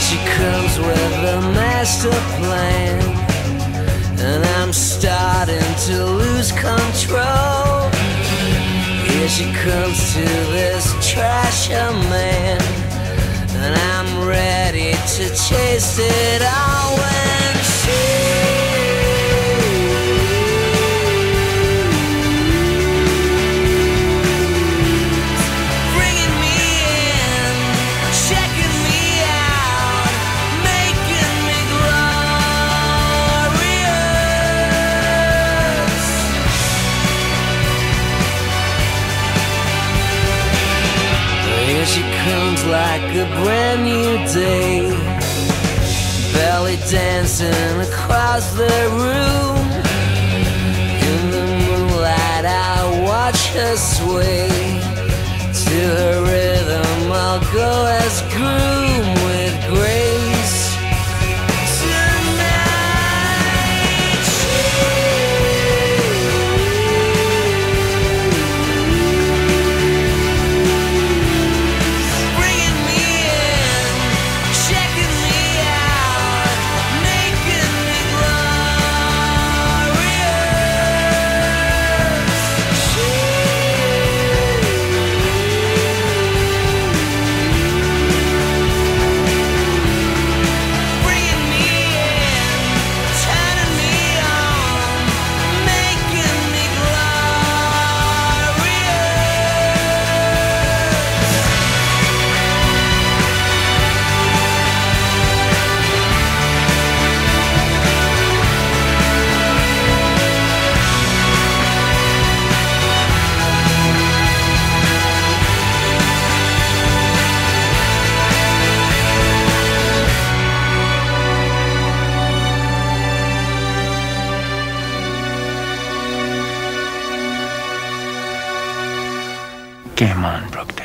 she comes with a master plan. And I'm starting to lose control. Here she comes to this trasher man. And I'm ready to chase it all when Here she comes like a brand new day, belly dancing across the room. In the moonlight, I watch her sway to her rhythm. I'll go as groom Game on, Brooke Davis.